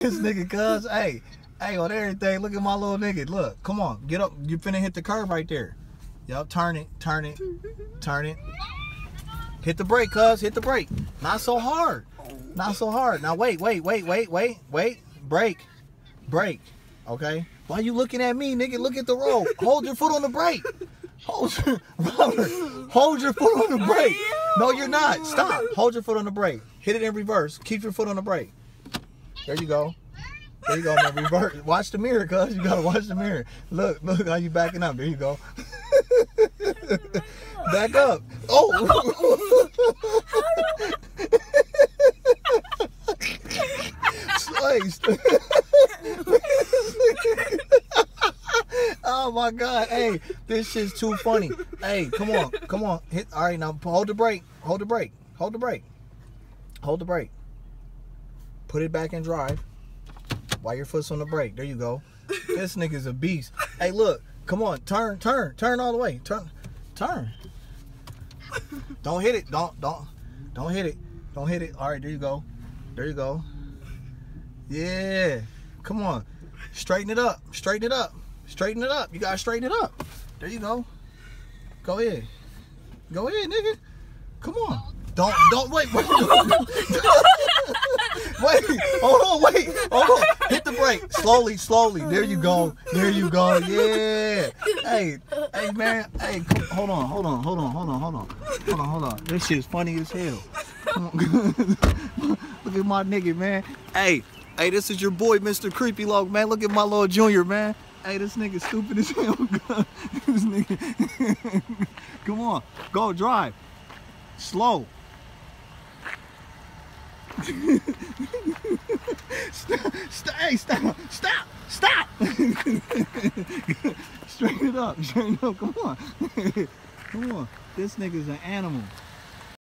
this nigga, cuz. Hey, hey, on everything. Look at my little nigga. Look, come on, get up. You finna hit the curb right there. Yup, turn it, turn it, turn it. Hit the brake, cuz. Hit the brake. Not so hard. Not so hard. Now wait, wait, wait, wait, wait, wait. Brake, brake. Okay. Why you looking at me, nigga? Look at the road. Hold your foot on the brake. Hold your, hold your foot on the brake. No, you're not. Stop. Hold your foot on the brake. Hit it in reverse. Keep your foot on the brake. There you go. There you go, man. Reverse. Watch the mirror, cuz. You gotta watch the mirror. Look, look how you backing up. There you go. Back up. Oh. Sliced. oh my god. Hey, this shit's too funny. Hey, come on. Come on. Hit all right now hold the brake. Hold the brake. Hold the brake. Hold the brake. Put it back in drive. While your foot's on the brake. There you go. This nigga's a beast. Hey, look. Come on. Turn, turn, turn all the way. Turn. Turn. Don't hit it. Don't don't don't hit it. Don't hit it. All right, there you go. There you go. Yeah. Come on. Straighten it up. Straighten it up. Straighten it up. You gotta straighten it up. There you go. Go ahead. Go ahead, nigga. Come on. Don't don't wait. Wait. Hold on. Wait. Hold on. Hit the brake. Slowly. Slowly. There you go. There you go. Yeah. Hey. Hey man. Hey. Come, hold on. Hold on. Hold on. Hold on. Hold on. Hold on. Hold on. This shit's funny as hell. Look at my nigga, man. Hey. Hey, this is your boy, Mr. Creepy Log, man. Look at my little junior, man. Hey, this nigga stupid as hell. this nigga. Come on. Go drive. Slow. Stop, stop, stop, stop, straighten it up, straighten it up, come on. come on, this nigga's an animal.